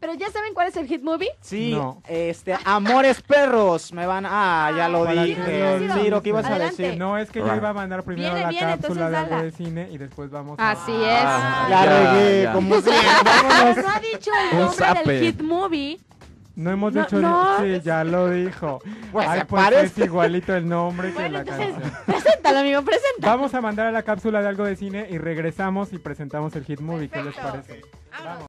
Pero ya saben cuál es el hit movie. Sí, No. este, Amores Perros, me van, ah, ya lo dije. Ciro, ¿qué ibas a decir? No, es que yo iba a mandar primero Viene, la viene, cápsula entonces de algo de cine y después vamos a... Así es. Ah, ah La ya, regué, ya. como siempre. Pero no ha dicho el Un nombre del hit movie. No hemos No, dicho... no. Sí, ya lo dijo. Pues Ay, pues parece. es igualito el nombre que la entonces, canción. preséntalo, amigo, presenta. Vamos a mandar a la cápsula de algo de cine y regresamos y presentamos el hit movie. ¿Qué les parece? Vamos.